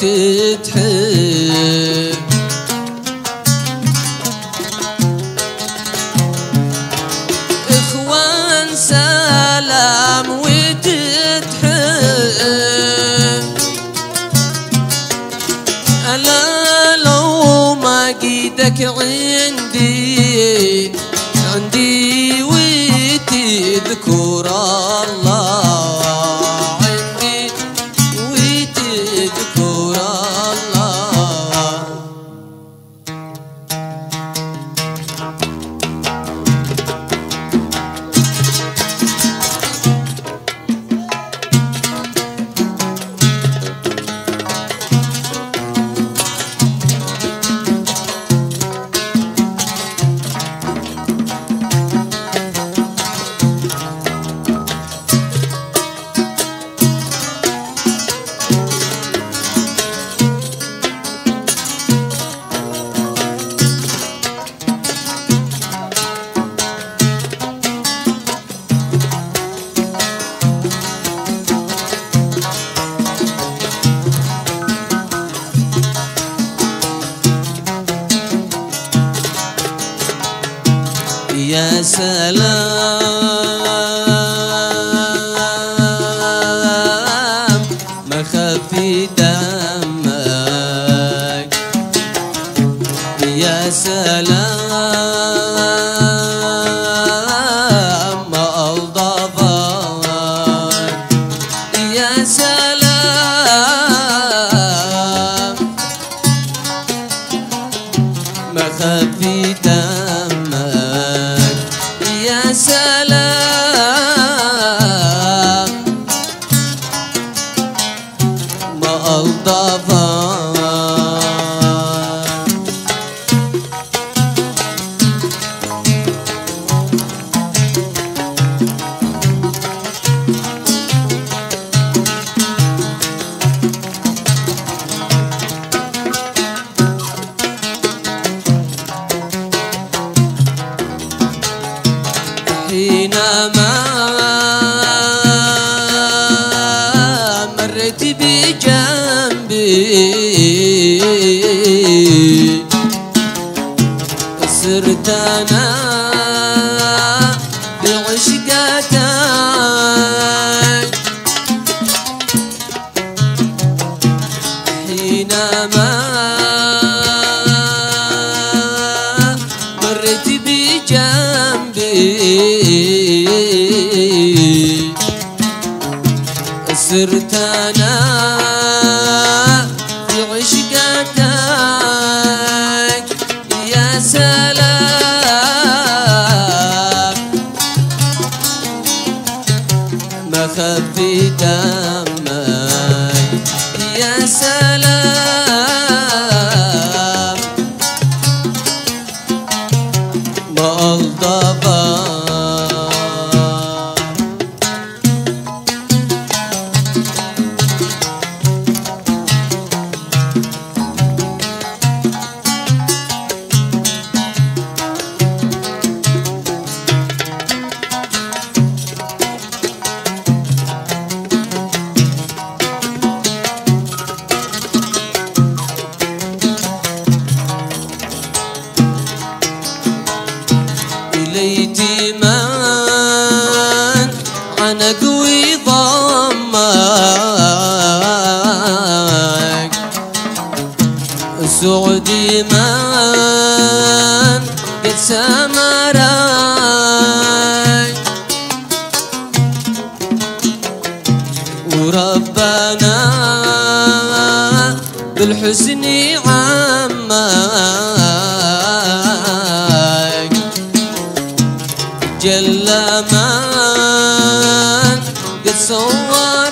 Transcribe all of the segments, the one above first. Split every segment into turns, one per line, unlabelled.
விட்டு سلام. aldava خاطر تنام أخفي دمك يا سلام. الإيمان قد سمراي وربنا بالحزن عماك جل من قد صور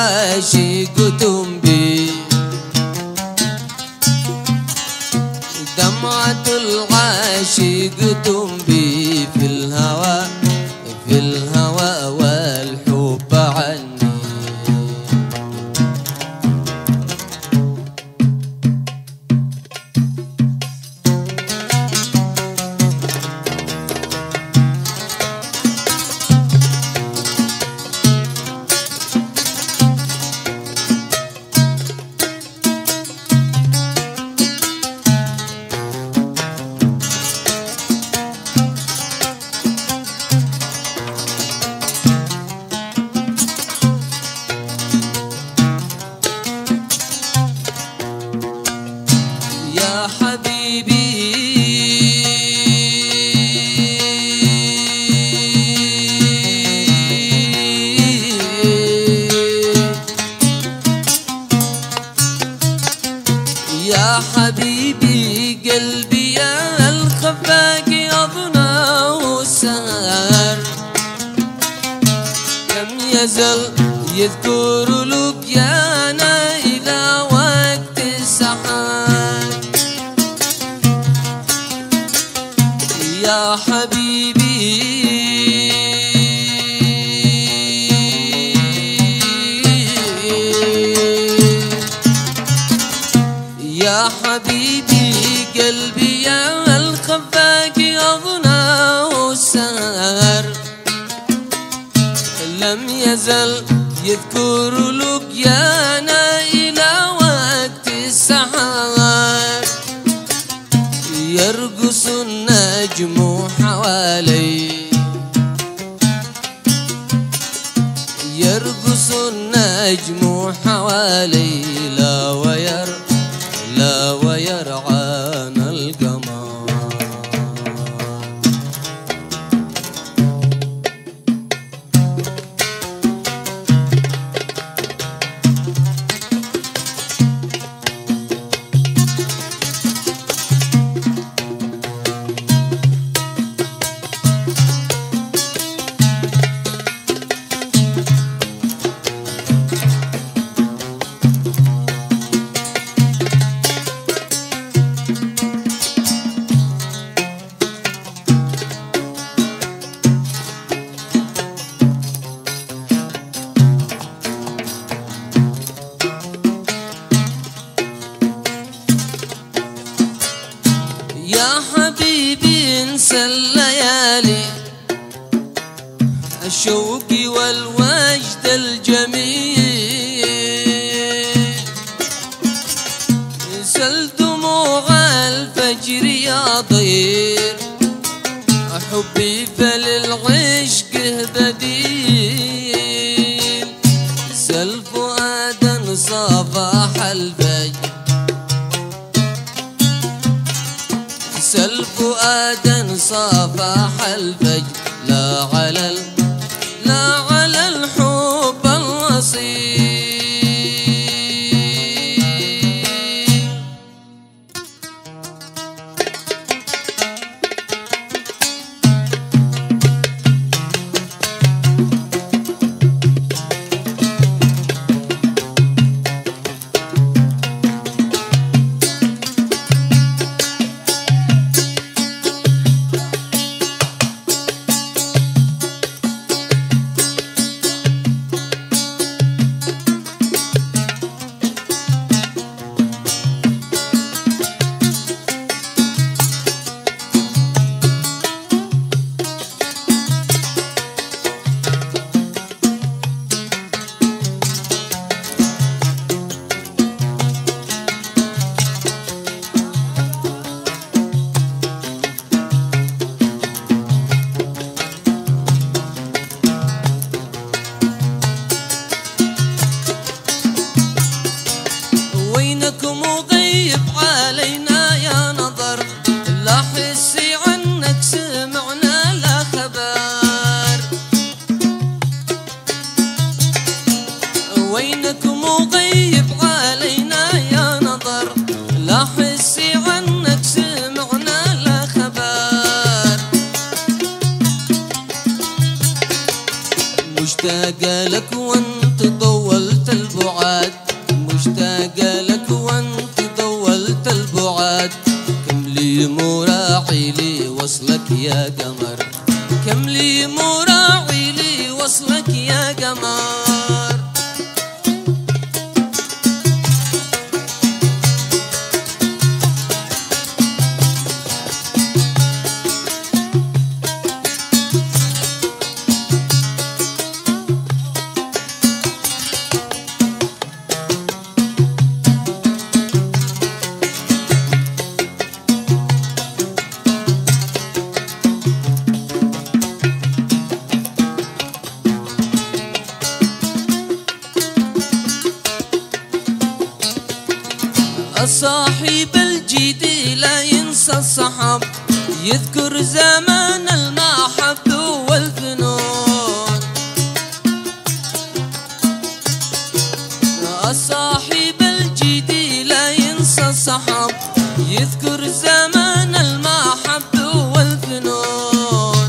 عاشق تنبي. دمعة العاشق تنبي في يزل يذكر لبيانا زال يذكر لك يا إلى وقت السحر. يرقص النجم حوالي. يرقص النجم حوالي لا ويرقص جميل دموع الفجر يا حبي فللعشق بديل. فؤادا صباح الفجر. فؤادا صباح لا على صاحب الجدي لا ينسى الصحاب يذكر زمان المحبة والفنون.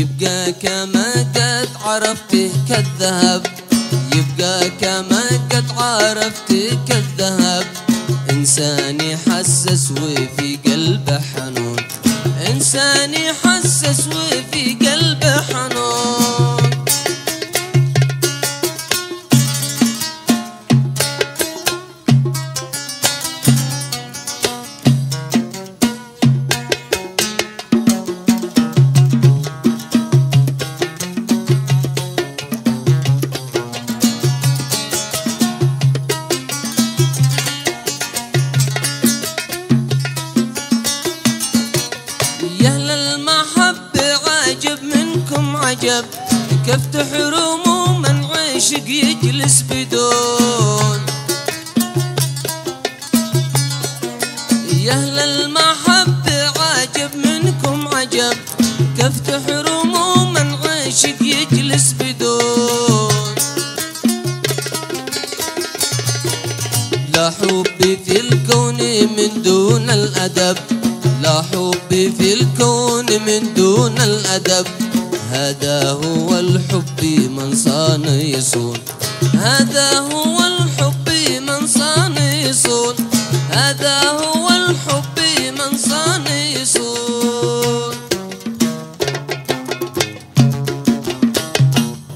يبقى كما قد عرفته كالذهب يبقى كما قد عرفته كالذهب إنسان يحسس وفي قلبه حنون إنسان يحسس وفي قلبه حنون.